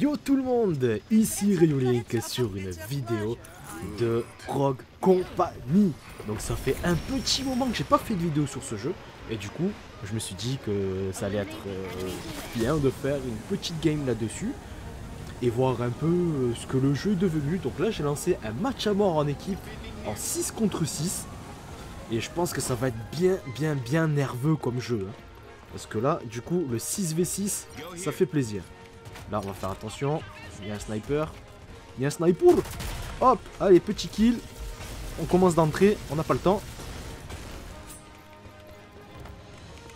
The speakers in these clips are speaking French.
Yo tout le monde, ici Ryulink sur une vidéo de Rogue Company. Donc ça fait un petit moment que j'ai pas fait de vidéo sur ce jeu et du coup je me suis dit que ça allait être euh, bien de faire une petite game là-dessus et voir un peu euh, ce que le jeu est devenu. Donc là j'ai lancé un match à mort en équipe en 6 contre 6 et je pense que ça va être bien bien bien nerveux comme jeu. hein. Parce que là du coup le 6v6 ça fait plaisir. Là, on va faire attention. Il y a un sniper. Il y a un sniper. Hop, allez, petit kill. On commence d'entrer. On n'a pas le temps.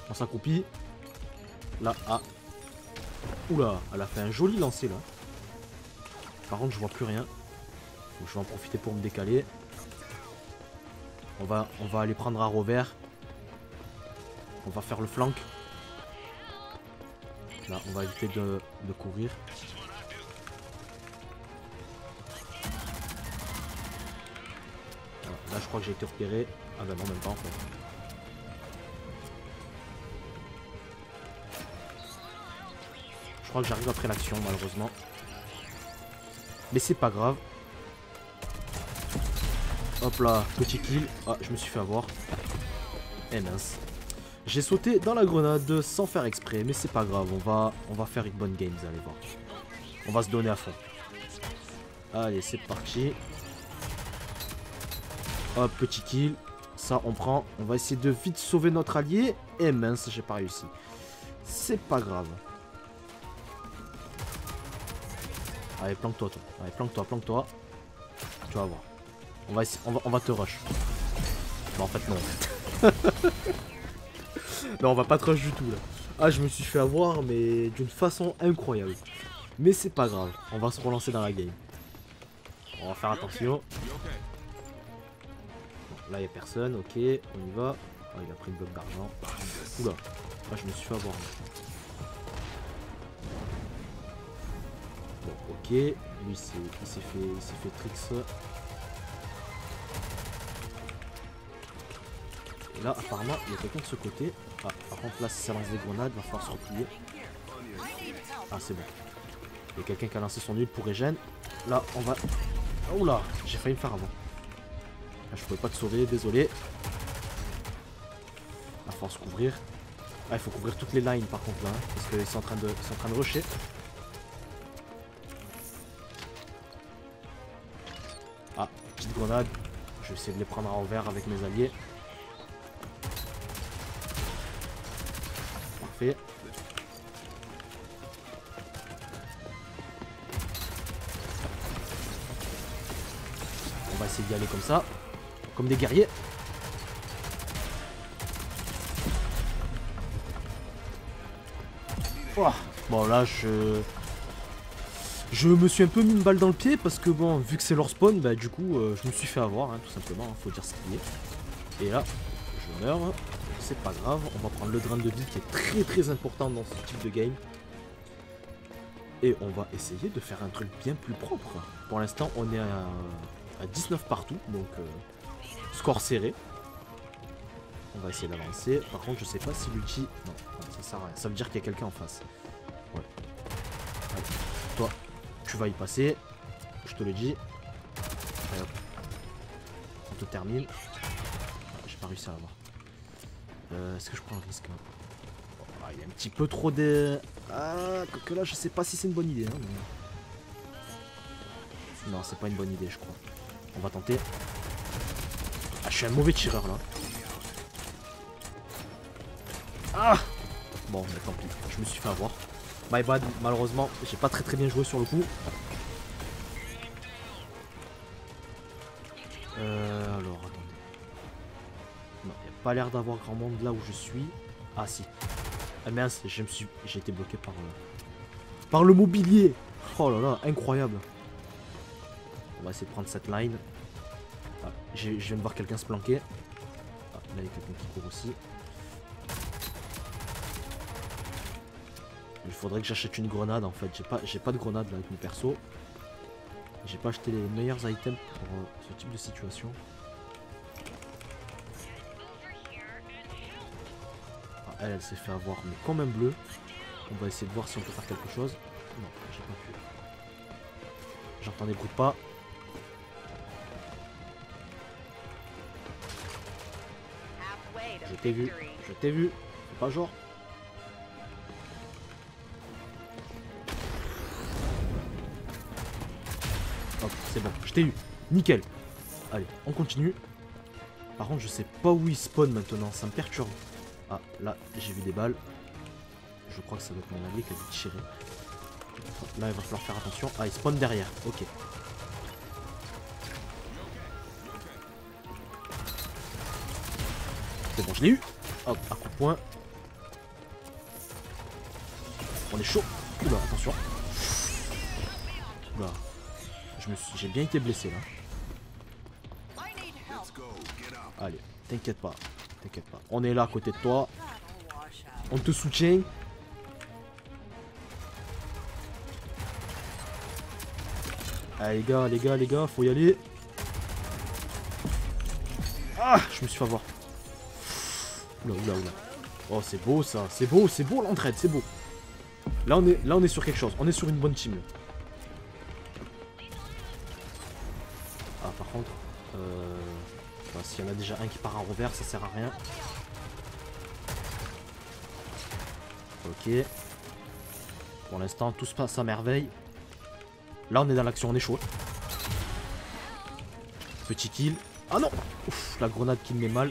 On s'accroupit. Là, ah. Oula, elle a fait un joli lancer là. Par contre, je vois plus rien. Je vais en profiter pour me décaler. On va, on va aller prendre un revers. On va faire le flank. Là, on va éviter de, de courir. Là, je crois que j'ai été repéré. Ah bah non, même pas en fait. Je crois que j'arrive après l'action, malheureusement. Mais c'est pas grave. Hop là, petit kill. Ah, je me suis fait avoir. Eh mince. J'ai sauté dans la grenade sans faire exprès, mais c'est pas grave, on va, on va faire une bonne game, vous allez voir. On va se donner à fond. Allez, c'est parti. Hop, petit kill. Ça, on prend. On va essayer de vite sauver notre allié. Et mince, j'ai pas réussi. C'est pas grave. Allez, planque-toi, toi. Allez, planque-toi, planque-toi. Tu vas voir. On va, on va, on va te rush. Non, en fait, non. Non, on va pas te rush du tout là. Ah, je me suis fait avoir, mais d'une façon incroyable. Mais c'est pas grave, on va se relancer dans la game. On va faire attention. Bon, là, il a personne, ok, on y va. Ah, il a pris une bloc d'argent. Oula, ah, je me suis fait avoir. Bon, ok, lui, il s'est fait, il fait tricks. Et là, apparemment, il y a quelqu'un de ce côté. Ah, par contre, là, si ça lance des grenades, il va falloir se replier. Ah, c'est bon. Il y a quelqu'un qui a lancé son huile pour Regen. Là, on va... Là J'ai failli me faire avant. Ah, je pouvais pas te sauver, désolé. Va falloir se couvrir. Ah, il faut couvrir toutes les lines, par contre, là. hein, parce qu'ils sont en train de, sont en train de rusher. Ah, petite grenade. Je vais essayer de les prendre à envers avec mes alliés. Parfait. On va essayer d'y aller comme ça. Comme des guerriers. Bon là je... Je me suis un peu mis une balle dans le pied parce que bon, vu que c'est leur spawn, bah du coup euh, je me suis fait avoir, hein, tout simplement, hein, faut dire ce qu'il est. Et là, je meurs, c'est pas grave, on va prendre le drain de vie qui est très très important dans ce type de game. Et on va essayer de faire un truc bien plus propre. Pour l'instant, on est à, à 19 partout, donc euh, score serré. On va essayer d'avancer. Par contre, je sais pas si l'ulti... Non, ça sert à rien. Ça veut dire qu'il y a quelqu'un en face. Ouais. Allez, toi, tu vas y passer. Je te le dis. Allez, hop. On te termine. J'ai pas réussi à l'avoir. Euh, Est-ce que je prends le risque Ah, Il y a un petit peu trop de... Ah, que, là, je sais pas si c'est une bonne idée. hein, Non, c'est pas une bonne idée, je crois. On va tenter. Ah, je suis un mauvais tireur là. Ah Bon, mais tant pis. Je me suis fait avoir. My bad, malheureusement, j'ai pas très très bien joué sur le coup. Euh, pas l'air d'avoir grand monde là où je suis. Ah si. Ah mince, je me suis, j'ai été bloqué par, euh, par le mobilier. Oh là là, incroyable. On va essayer de prendre cette line. Ah, je viens de voir quelqu'un se planquer. Ah, là il y a quelqu'un qui court aussi. Il faudrait que j'achète une grenade en fait. J'ai pas, pas de grenade là avec mon perso. J'ai pas acheté les meilleurs items pour euh, ce type de situation. Elle, s'est fait avoir, mais comme un bleu. On va essayer de voir si on peut faire quelque chose. Non, j'ai pas pu. J'entends des bruits de pas. Je t'ai vu. Je t'ai vu. Fais pas genre. Hop, c'est bon. Je t'ai eu. Nickel. Allez, on continue. Par contre, je sais pas où il spawn maintenant. Ça me perturbe. Ah, là, j'ai vu des balles. Je crois que ça doit être mon allié qui a dû tirer. Là, il va falloir faire attention. Ah, il spawn derrière. Ok. C'est bon, je l'ai eu. Hop, un coup de poing. On est chaud. Oula, attention. Oula. J'ai bien été blessé là. Allez, t'inquiète pas. T'inquiète pas. On est là à côté de toi. On te soutient. Allez les gars, les gars, les gars, faut y aller. Ah, je me suis fait avoir. Oula, oula, oula. Oh, c'est beau ça, c'est beau, c'est beau l'entraide, c'est beau. Là on, est, là, on est sur quelque chose, on est sur une bonne team. Ah, par contre, euh, s'il y en a déjà un qui part en revers, ça sert à rien. Ok. Pour l'instant, tout se passe à merveille. Là, on est dans l'action, on est chaud. Petit kill. Ah non Ouf, la grenade qui me met mal.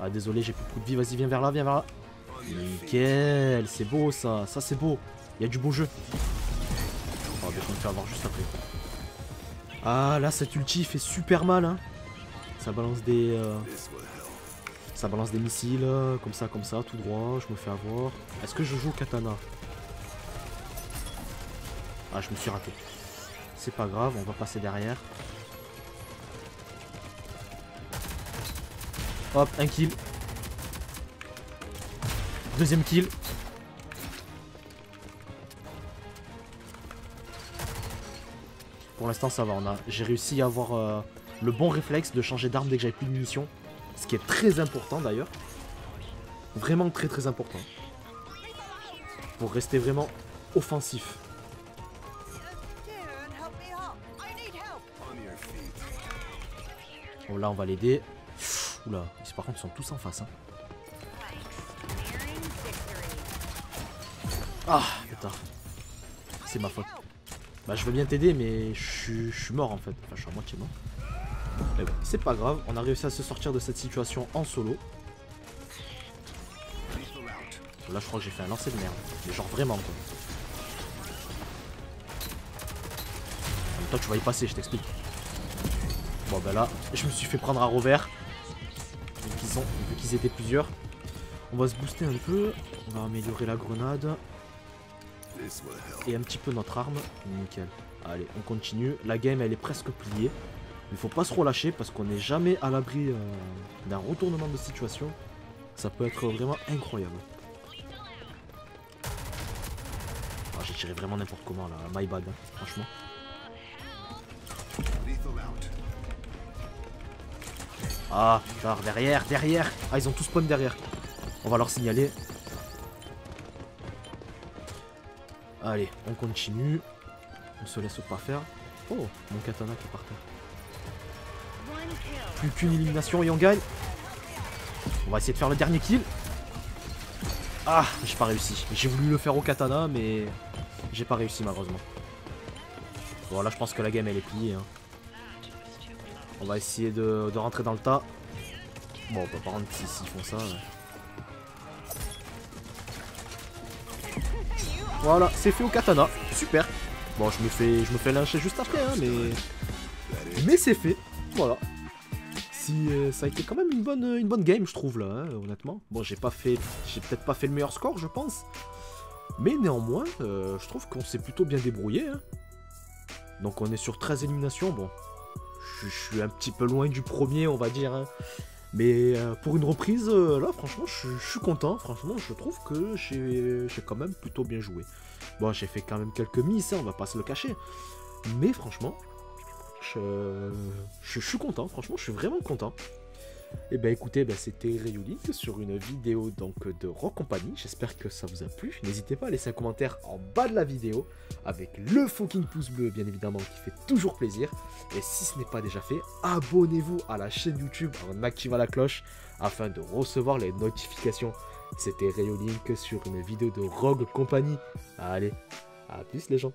Ah désolé, j'ai plus beaucoup de vie. Vas-y, viens vers là, viens vers là. Nickel, c'est beau ça. Ça, c'est beau. Il y a du beau jeu. Oh, je vais me faire avoir juste après. Ah, là, cette ulti fait super mal. Hein. Ça balance des... Euh, ça balance des missiles, euh, comme ça, comme ça, tout droit. Je me fais avoir. Est-ce que je joue katana? Ah, je me suis raté. C'est pas grave, on va passer derrière. Hop, un kill. Deuxième kill. Pour l'instant, ça va. On a... J'ai réussi à avoir euh, le bon réflexe de changer d'arme dès que j'avais plus de munitions. Ce qui est très important d'ailleurs. Vraiment très très important. Pour rester vraiment offensif. Bon là on va l'aider. Oula, par contre ils sont tous en face. Hein. Ah putain. C'est ma faute. Bah je veux bien t'aider mais je suis mort en fait. Enfin je suis à moitié mort. Mais bon, c'est pas grave, on a réussi à se sortir de cette situation en solo. Là je crois que j'ai fait un lancer de merde. Mais genre vraiment quoi. En même temps tu vas y passer, je t'explique. Bon bah là, je me suis fait prendre à revers. Vu qu'ils étaient plusieurs. On va se booster un peu. On va améliorer la grenade. Et un petit peu notre arme. Nickel. Allez, on continue. La game, elle est presque pliée. Il faut pas se relâcher parce qu'on n'est jamais à l'abri euh, d'un retournement de situation. Ça peut être vraiment incroyable. Ah, J'ai tiré vraiment n'importe comment là, my bad, hein, franchement. Ah, derrière, derrière Ah, ils ont tous spawn derrière. On va leur signaler. Allez, on continue. On se laisse pas faire. Oh, mon katana qui est par terre. Plus qu'une élimination et on gagne. On va essayer de faire le dernier kill. Ah, j'ai pas réussi. J'ai voulu le faire au katana, mais j'ai pas réussi malheureusement. Bon, là, je pense que la game, elle est pliée. Hein. On va essayer de, rentrer dans le tas. Bon, bah, par contre, s'ils font ça... Voilà, c'est fait au katana. Super. Bon, je me fais, je me fais lyncher juste après, hein, mais... Mais c'est fait. Voilà. Si, euh, ça a été quand même une bonne, une bonne game, je trouve, là, hein, honnêtement. Bon, j'ai pas fait... J'ai peut-être pas fait le meilleur score, je pense. Mais néanmoins, euh, je trouve qu'on s'est plutôt bien débrouillé. Hein. Donc on est sur 13 éliminations. Bon, je, suis un petit peu loin du premier, on va dire. Hein. Mais euh, pour une reprise, euh, là, franchement, je, suis content. Franchement, je trouve que j'ai quand même plutôt bien joué. Bon, j'ai fait quand même quelques miss, hein, on va pas se le cacher. Mais franchement, je, suis content. Franchement, je suis vraiment content. Et ben écoutez, ben, c'était Rayolink sur une vidéo donc de Rock Company. J'espère que ça vous a plu. N'hésitez pas à laisser un commentaire en bas de la vidéo avec le fucking pouce bleu bien évidemment qui fait toujours plaisir. Et si ce n'est pas déjà fait, abonnez-vous à la chaîne YouTube en activant la cloche afin de recevoir les notifications. C'était Rayolink sur une vidéo de Rogue Company. Allez, à plus les gens.